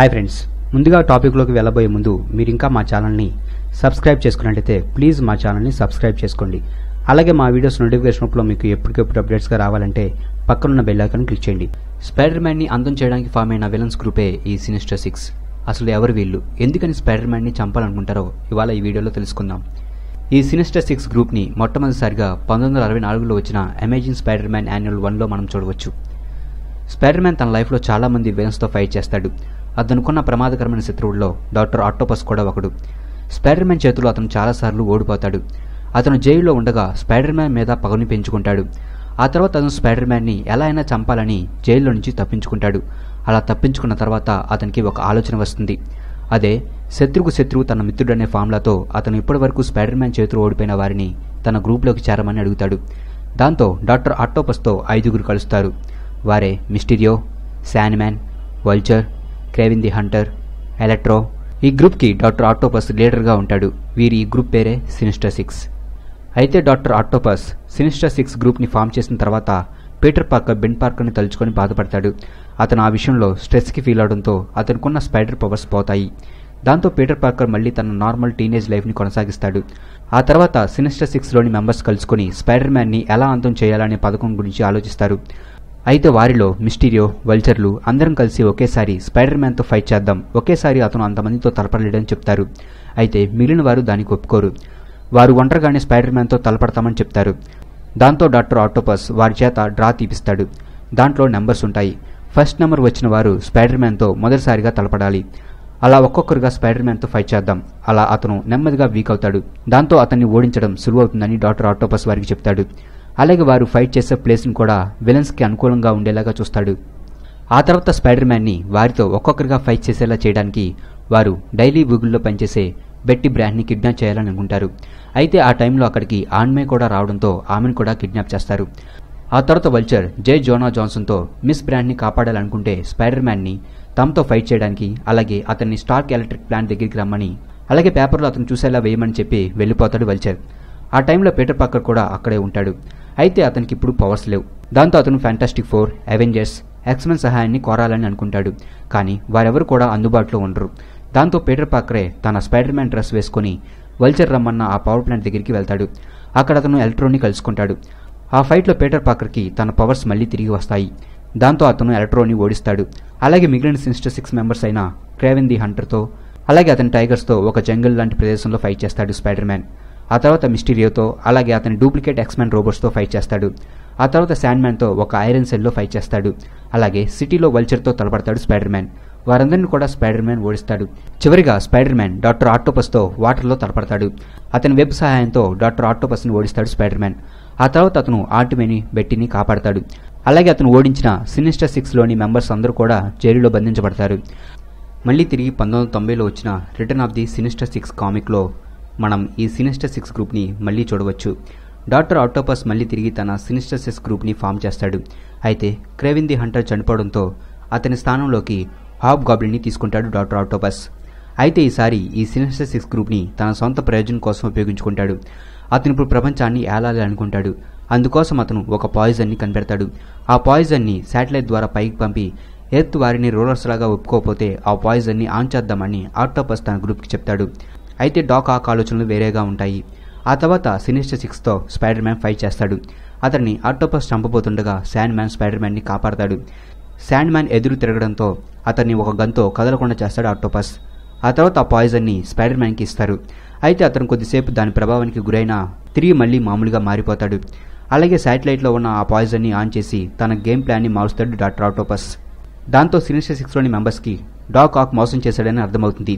Hi friends ముందుగా టాపిక్లోకి వెళ్ళబోయే ముందు మీరు ఇంకా మా ఛానల్ని సబ్స్క్రైబ్ చేసుకున్నట్లయితే ప్లీజ్ మా ఛానల్ని సబ్స్క్రైబ్ చేసుకోండి. అలాగే మా వీడియోస్ నోటిఫికేషన్ రూపంలో మీకు ఎప్పటికెప్పుడు అప్డేట్స్గా రావాలంటే పక్కనున్న బెల్లైకాన్ క్లిక్ చేయండి. స్పైడర్ మ్యాన్ని అందం చేయడానికి ఫామ్ అయిన విలన్స్ గ్రూపే ఈ సినిస్టర్ సిక్స్ అసలు ఎవరు వీళ్ళు? ఎందుకని స్పైడర్ మ్యాన్ని చంపాలనుకుంటారో ఇవాళ ఈ వీడియోలో తెలుసుకుందాం. ఈ సినిస్టర్ సిక్స్ గ్రూప్ని మొట్టమొదటిసారిగా పంతొమ్మిది వందల అరవై నాలుగులో వచ్చిన అమేజింగ్ స్పైడర్ మ్యాన్ యాన్యువల్ వన్లో మనం చూడవచ్చు. స్పైడర్ మ్యాన్ తన లైఫ్లో చాలామంది విలన్స్తో ఫైట్ చేస్తాడు. అతనుకున్న ప్రమాదకరమైన శత్రువుల్లో డాక్టర్ ఆక్టోపస్ కూడా ఒకడు. స్పైడర్మ్యాన్ చేతులు చేతిలో అతను చాలాసార్లు ఓడిపోతాడు. అతను జైల్లో ఉండగా స్పైడర్మ్యాన్ మీద పగని పెంచుకుంటాడు. ఆ తర్వాత అతను స్పైడర్మ్యాన్ని ఎలా అయినా చంపాలని జైల్లో నుంచి తప్పించుకుంటాడు. అలా తప్పించుకున్న తర్వాత అతనికి ఒక ఆలోచన వస్తుంది. అదే శత్రుకు శత్రువు తన మిత్రుడనే ఫామ్లాతో అతను ఇప్పటివరకు స్పైడర్మ్యాన్ చేతులు ఓడిపోయిన వారిని తన గ్రూప్లోకి చేరమని అడుగుతాడు. దాంతో డాక్టర్ ఆక్టోపస్తో ఐదుగురు కలుస్తారు. వారే Mysterio Sandman Vulture Kraven the Hunter Electro ఈ గ్రూప్కి డాక్టర్ ఆక్టోపస్ లీడర్గా ఉంటాడు. వీరి ఈ గ్రూప్ పేరే సినిస్టర్ సిక్స్ అయితే డాక్టర్ ఆక్టోపస్ సినిస్టర్ సిక్స్ గ్రూప్ని ఫామ్ చేసిన తర్వాత పీటర్ పార్కర్ బెన్ పార్కర్ని తలుచుకొని బాధపడతాడు. అతను ఆ విషయంలో స్ట్రెస్కి ఫీల్ అవడంతో అతనుకున్న స్పైడర్ పవర్స్ పోతాయి. దాంతో పీటర్ పార్కర్ మళ్ళీ తన నార్మల్ టీనేజ్ లైఫ్ని కొనసాగిస్తాడు. ఆ తర్వాత సినిస్టర్ సిక్స్లోని మెంబర్స్ కలుసుకొని స్పైడర్ మ్యాన్ని ఎలా అంతం చేయాలనే పథకం గురించి ఆలోచిస్తారు. అయితే వారిలో మిస్టీరియో వల్చర్లు అందరం కలిసి ఒకేసారి స్పైడర్ మ్యాన్తో ఫైట్ చేద్దాం. ఒకేసారి అతను అంతమందితో తలపడలేడని చెప్తారు. అయితే మిగిలిన వారు దానికి ఒప్పుకోరు. వారు ఒంటరిగానే స్పైడర్ మ్యాన్తో తలపడతామని చెప్తారు. దాంతో డాక్టర్ ఆక్టోపస్ వారి చేత డ్రా తీపిస్తాడు. దాంట్లో నెంబర్స్ ఉంటాయి. ఫస్ట్ నెంబర్ వచ్చిన వారు స్పైడర్ మ్యాన్తో మొదటిసారిగా తలపడాలి. అలా ఒక్కొక్కరుగా స్పైడర్ మ్యాన్తో ఫైట్ చేద్దాం. అలా అతను నెమ్మదిగా వీక్ అవుతాడు. దాంతో అతన్ని ఓడించడం సులువవుతుందని డాక్టర్ ఆటోపస్ వారికి చెప్తాడు. అలాగే వారు ఫైట్ చేసే ప్లేస్ని కూడా విలన్స్కి అనుకూలంగా ఉండేలాగా చూస్తాడు. ఆ తర్వాత స్పైడర్ మ్యాన్ని వారితో ఒక్కొక్కరిగా ఫైట్ చేసేలా చేయడానికి వారు డైలీ గూగుల్లో పనిచేసే బెట్టి బ్రాండ్ని కిడ్నాప్ చేయాలని అనుకుంటారు. అయితే ఆ టైంలో అక్కడికి ఆన్మే కూడా రావడంతో ఆమెను కూడా కిడ్నాప్ చేస్తారు. ఆ తర్వాత వల్చర్ జే జోనా జాన్సన్తో మిస్ బ్రాండ్ని కాపాడాలనుకుంటే స్పైడర్ మ్యాన్ని తమతో ఫైట్ చేయడానికి అలాగే అతన్ని స్టార్క్ ఎలక్ట్రిక్ ప్లాంట్ దగ్గరికి రమ్మని అలాగే పేపర్లో అతను చూసేలా వేయమని చెప్పి వెళ్ళిపోతాడు వల్చర్. ఆ టైంలో పీటర్ పాకర్ కూడా అక్కడే ఉంటాడు. అయితే అతనికి ఇప్పుడు పవర్స్ లేవు. దాంతో అతను ఫ్యాంటాస్టిక్ ఫోర్ అవెంజర్స్ ఎక్స్మెన్ సహాయాన్ని కోరాలని అనుకుంటాడు. కానీ వారెవరు కూడా అందుబాటులో ఉండరు. దాంతో పీటర్ పాకరే తన స్పైడర్ మ్యాన్ డ్రెస్ వేసుకొని వల్చర్ రమ్మన్న ఆ పవర్ ప్లాంట్ దగ్గరికి వెళ్తాడు. అక్కడ అతను ఎలక్ట్రోని కలుసుకుంటాడు. ఆ ఫైట్లో పీటర్ పాకర్కి తన పవర్స్ మళ్ళీ తిరిగి వస్తాయి. దాంతో అతను ఎలక్ట్రోని ఓడిస్తాడు. అలాగే మిగిలిన సిన్స్టర్ సిక్స్ మెంబర్స్ అయిన క్రేవెన్ ది హంటర్తో అలాగే అతని టైగర్స్తో ఒక జంగల్ లాంటి ప్రదేశంలో ఫైట్ చేస్తాడు స్పైడర్ మ్యాన్ ఆ తర్వాత మిస్టీరియోతో అలాగే అతని డూప్లికేట్ ఎక్స్మెన్ రోబోట్స్తో ఫైట్ చేస్తాడు. ఆ తర్వాత శాండ్మ్యాన్తో ఒక ఐరన్ సెల్లో ఫైట్ చేస్తాడు. అలాగే సిటీలో వల్చర్తో తలపడతాడు స్పైడర్ మ్యాన్ వారందరిని కూడా స్పైడర్ మ్యాన్ ఓడిస్తాడు. చివరిగా స్పైడర్ మ్యాన్ డాక్టర్ ఆక్టోపస్తో వాటర్లో తలపడతాడు. అతని వెబ్ సహాయంతో డాక్టర్ ఆక్టోపస్ని ఓడిస్తాడు స్పైడర్ మ్యాన్ ఆ తర్వాత అతను ఆర్టిమేని బెట్టిని కాపాడతాడు. అలాగే అతను ఓడించిన సినిస్టర్ సిక్స్లోని మెంబర్స్ అందరూ కూడా జైలులో బంధించబడతారు. మళ్ళీ తిరిగి పంతొమ్మిది వందల తొంభైలో వచ్చిన return of the Sinister Six కామిక్లో మనం ఈ సినిస్టర్ సిక్స్ గ్రూప్ని మళ్ళీ చూడవచ్చు. డాక్టర్ ఆక్టోపస్ మళ్ళీ తిరిగి తన సినిస్టర్ సిక్స్ గ్రూప్ని ఫామ్ చేస్తాడు. అయితే క్రేవిన్ ది హంటర్ చనిపోవడంతో అతని స్థానంలోకి హాబ్ గాబ్లిన్ని తీసుకుంటాడు డాక్టర్ ఆక్టోపస్ అయితే ఈసారి ఈ సినిస్టర్ సిక్స్ గ్రూప్ని తన సొంత ప్రయోజనం కోసం ఉపయోగించుకుంటాడు. అతను ఇప్పుడు ప్రపంచాన్ని ఏలాలి అనుకుంటాడు. అందుకోసం అతను ఒక పాయిజన్ని కనిపెడతాడు. ఆ పాయిజన్ని శాటిలైట్ ద్వారా పైకి పంపి ఎర్త్ వారిని రూలర్స్ లాగా ఒప్పుకోకపోతే ఆ పాయిజన్ని ఆన్ చేద్దామని ఆక్టోపస్ తన గ్రూప్కి చెప్తాడు. అయితే డాక్ ఆక్ ఆలోచనలు వేరేగా ఉంటాయి. ఆ తర్వాత సినిస్టర్ సిక్స్తో స్పైడర్ మ్యాన్ ఫైట్ చేస్తాడు. అతన్ని ఆటోపస్ చంపబోతుండగా శాండ్ మ్యాన్ స్పైడర్ మ్యాన్ని కాపాడతాడు. శాండ్ మ్యాన్ ఎదురు తిరగడంతో అతన్ని ఒక గన్తో కదలకుండా చేస్తాడు ఆక్టోపస్. ఆ తర్వాత ఆ పాయిజన్ని స్పైడర్ మ్యాన్కి ఇస్తారు. అయితే అతను కొద్దిసేపు దాని ప్రభావానికి గురైనా తిరిగి మళ్ళీ మామూలుగా మారిపోతాడు. అలాగే శాటిలైట్లో ఉన్న ఆ పాయిజన్ని ఆన్ చేసి తన గేమ్ ప్లాన్ని మారుస్తాడు డాక్టర్ ఆక్టోపస్. దాంతో సినిస్టర్ సిక్స్లోని మెంబర్స్కి డాక్ ఆక్ మోసం చేశాడని అర్థమవుతుంది.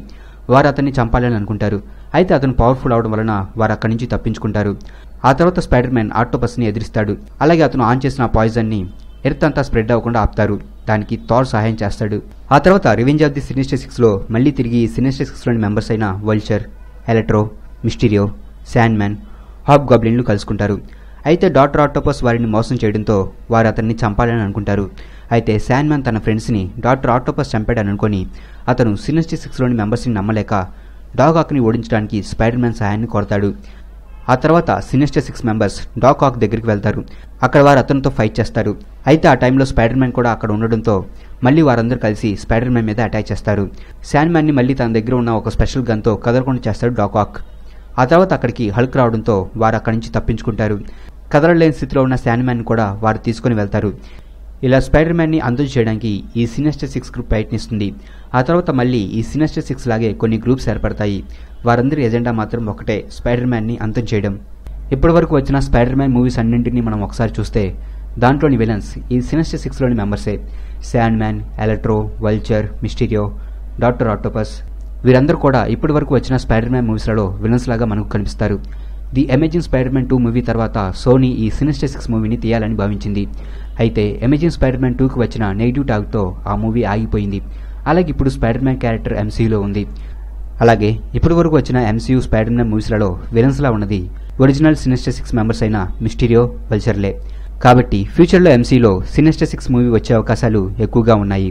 వారు అతన్ని చంపాలని అనుకుంటారు. అయితే అతను పవర్ఫుల్ అవడం వలన వారు అక్కడి నుంచి తప్పించుకుంటారు. ఆ తర్వాత స్పైడర్ మ్యాన్ ఆక్టోపస్ని ఎదిరిస్తాడు. అలాగే అతను ఆన్ చేసిన పాయిజన్ని ఎర్త్ అంతా స్ప్రెడ్ అవ్వకుండా ఆపుతారు. దానికి థార్ సహాయం చేస్తాడు. ఆ తర్వాత రివెంజ్ ఆఫ్ ది సినిస్టర్ సిక్స్లో మళ్ళీ తిరిగి సినిస్టర్ సిక్స్లోని మెంబర్స్ అయిన Vulture Electro Mysterio sand man hub గాబ్లిన్లు కలుసుకుంటారు. అయితే డాక్టర్ ఆక్టోపస్ వారిని మోసం చేయడంతో వారు అతన్ని చంపాలని అనుకుంటారు. అయితే శాన్మ్యాన్ తన ఫ్రెండ్స్ని డాక్టర్ ఆక్టోపస్ చంపాడని అనుకొని అతను సినిస్టర్ సిక్స్లోని మెంబర్స్ని నమ్మలేక డాగ్ ఆక్ని ఓడించడానికి స్పైడర్ మ్యాన్ సహాయాన్ని కోరతాడు. ఆ తర్వాత సినిస్టర్ సిక్స్ మెంబర్స్ డాక్ ఆక్ దగ్గరికి వెళ్తారు. అక్కడ వారు అతనితో ఫైట్ చేస్తారు. అయితే ఆ టైంలో స్పైడర్ మ్యాన్ కూడా అక్కడ ఉండడంతో మళ్ళీ వారందరూ కలిసి స్పైడర్ మ్యాన్ మీద అటాక్ చేస్తారు. శాన్ మ్యాన్ని మళ్ళీ తన దగ్గర ఉన్న ఒక స్పెషల్ గన్తో కదలకుండా చేస్తాడు డాక్ ఆక్ ఆ తర్వాత అక్కడికి హల్క్ రావడంతో వారు అక్కడి నుంచి తప్పించుకుంటారు. కదలలేని స్థితిలో ఉన్న శాన్ మ్యాన్ కూడా వారు తీసుకుని వెళ్తారు. ఇలా స్పైడర్ మ్యాన్ని అంతం చేయడానికి ఈ సినెస్టర్ సిక్స్ గ్రూప్ ప్రయత్నిస్తుంది. ఆ తర్వాత మళ్ళీ ఈ సినెస్టర్ సిక్స్ లాగే కొన్ని గ్రూప్స్ ఏర్పడతాయి. వారందరి ఎజెండా మాత్రం ఒకటే స్పైడర్ మ్యాన్ని అంతం చేయడం ఇప్పటి వరకు వచ్చిన స్పైడర్ మ్యాన్ మూవీస్ అన్నింటినీ మనం ఒకసారి చూస్తే దాంట్లోని విలన్స్ ఈ సినెస్టర్ సిక్స్లోని మెంబర్సే. Sandman Electro Vulture Mysterio Doctor Octopus వీరందరూ కూడా ఇప్పటి వరకు వచ్చిన స్పైడర్ మ్యాన్ మూవీస్లలో విలన్స్ లాగా మనకు కనిపిస్తారు. The Amazing Spider two movie తర్వాత సోనీ ఈ సినిస్టర్ సిక్స్ మూవీని తీయాలని భావించింది. అయితే అమెజింగ్ స్పైడర్మ్యాన్ టూకి వచ్చిన నెగిటివ్ టాక్తో ఆ మూవీ ఆగిపోయింది. అలాగే ఇప్పుడు స్పైడర్మ్యాన్ క్యారెక్టర్ ఎంసీయూలో ఉంది. అలాగే ఇప్పటి వరకు వచ్చిన ఎంసీయూ స్పైడర్మ్యాన్ మూవీస్లలో విలన్స్లా ఉన్నది ఒరిజినల్ సినిస్టర్ సిక్స్ మెంబర్స్ అయిన మిస్టీరియో వల్చర్లే కాబట్టి ఫ్యూచర్లో ఎంసీలో సినిస్టర్ సిక్స్ మూవీ వచ్చే అవకాశాలు ఎక్కువగా ఉన్నాయి.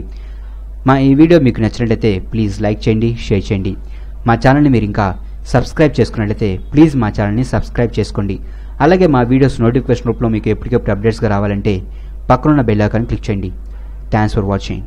మా ఈ వీడియో మీకు నచ్చినట్లయితే ప్లీజ్ లైక్ చేయండి షేర్ చేయండి. మా ఛానల్ని మీరు ఇంకా సబ్స్క్రైబ్ చేసుకున్నట్లయితే ప్లీజ్ మా ఛానల్ని సబ్స్క్రైబ్ చేసుకోండి. అలాగే మా వీడియోస్ నోటిఫికేషన్ రూపంలో మీకు ఎప్పటికప్పుడు అప్డేట్స్గా రావాలంటే పక్కనున్న బెల్ ఐకాన్ క్లిక్ చేయండి. Thanks for watching